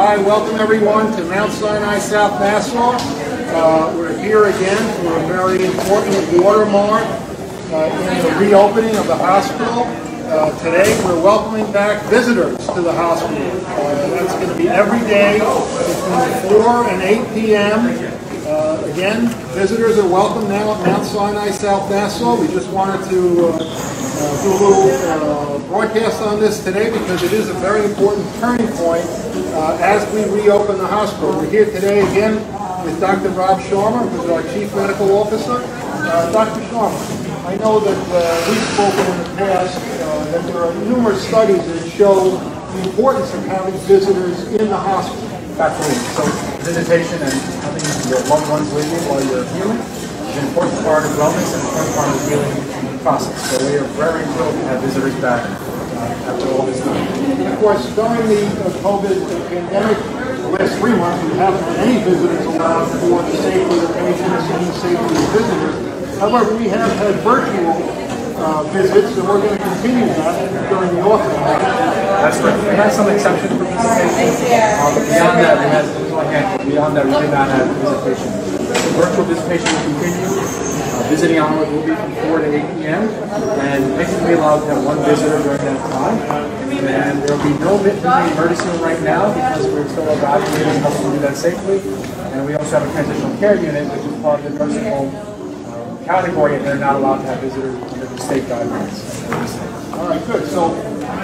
Hi, welcome everyone to Mount Sinai South Nassau. Uh, we're here again for a very important watermark uh, in the reopening of the hospital. Uh, today we're welcoming back visitors to the hospital. Uh, that's going to be every day between 4 and 8 p.m. Uh, again, visitors are welcome now at Mount Sinai South Nassau. We just wanted to uh, uh, do a little uh, broadcast on this today because it is a very important turning point uh, as we reopen the hospital. We're here today again with Dr. Rob Sharma, who's our Chief Medical Officer. Uh, Dr. Sharma, I know that we've spoken in the past that there are numerous studies that show the importance of having visitors in the hospital. Back Absolutely. So visitation and having your loved ones with you while you're healing is an important part of wellness and an important part of the healing process. So we are very thrilled to have visitors back uh, after all this time. Of course, during the uh, COVID pandemic, the last three months, we haven't had any visitors allowed for the safety of patients and the safety of visitors. However, we have had virtual uh, visits, and we're going to continue that during the autumn. That's right. We had some exceptions for visitation. Uh, but beyond that, we had a handful. Beyond that, we did not have visitation. So virtual visitation will continue. Uh, visiting hours will be from 4 to 8 p.m. And patients will be allowed to have one visitor during that time. And there will be no visiting the emergency room right now because we're still evaluating how to do that safely. And we also have a transitional care unit, which is part of the nursing home um, category, and they're not allowed to have visitors under the state guidelines. All right, good. So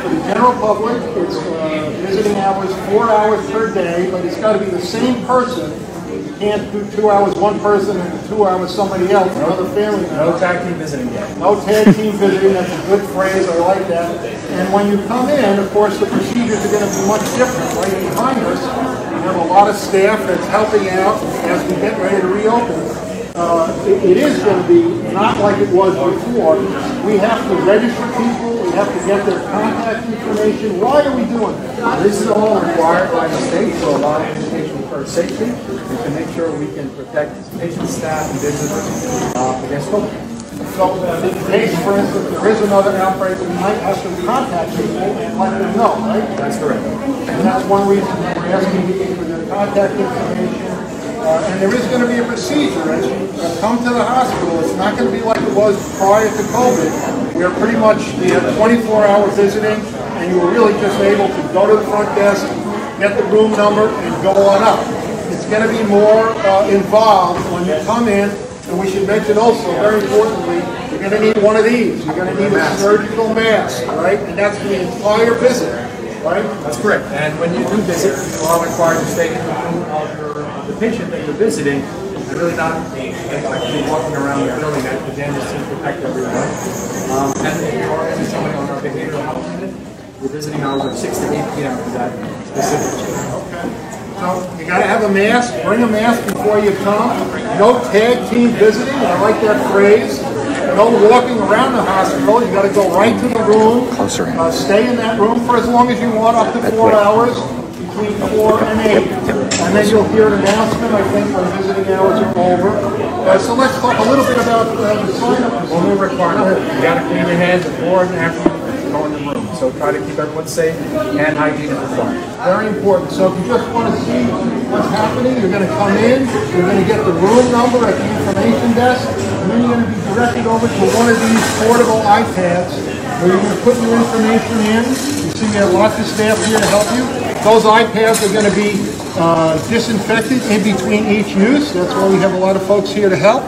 for the general public, it's uh, visiting hours, four hours per day, but it's got to be the same person. You can't do two hours one person and two hours somebody else, another family member. No tag team visiting yet. No tag team visiting, that's a good phrase, I like that. And when you come in, of course, the procedures are going to be much different. Right behind us, we have a lot of staff that's helping out as we get ready to reopen. Uh, it, it is going to be not like it was before. We have to register people, we have to get their contact information. Why are we doing this? This is all required by the state to allow visitation for safety and to make sure we can protect patient staff and visitors uh, against COVID. So uh, in case, for instance, there is another outbreak, we might have to contact people and let them know, right? That's correct. And that's one reason we're asking you for their contact information. Uh, and there is going to be a procedure as you come to the hospital. It's not going to be like it was prior to COVID, where pretty much we have 24-hour visiting, and you were really just able to go to the front desk, get the room number, and go on up. It's going to be more uh, involved when you come in, and we should mention also, very importantly, you're going to need one of these. You're going to need a surgical mask, right? And that's the entire visit, right? That's correct. And when you do visit, you are required to stay in the room of your, of the patient that you're visiting and really not actually walking around the building that again is to protect everyone. Um, and if you are seeing somebody on our behavioral health unit, your visiting hours are 6 to 8 p.m. for that specific. Okay. So you got to have a mask. Bring a mask before you come. No tag team visiting. I like that phrase. No walking around the hospital. You got to go right to the room. Closer in. Uh, stay in that room for as long as you want, up to four hours, between four and eight. And then you'll hear an announcement, I think, when visiting hours are over. Uh, so let's talk a little bit about uh, the sign-up. Only requirement, you gotta clean your hands before and after you go in the room. So try to keep everyone safe and hygiene is required. Very important. So if you just want to see what's happening, you're going to come in, you're going to get the room number at the information desk, and then you're going to be directed over to one of these portable iPads where you're going to put your information in. You see we have lots of staff here to help you. Those iPads are going to be uh, disinfected in between each use. That's why we have a lot of folks here to help.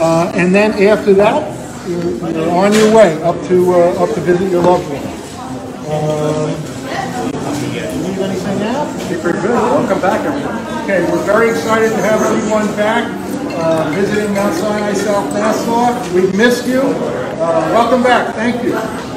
Uh, and then after that, you're, you're on your way up to uh, up to visit your loved one. Need anything now? Be pretty good. Welcome back, everyone. Okay, we're very excited to have everyone back uh, visiting Mount Sinai South Nassau. We've missed you. Uh, welcome back. Thank you.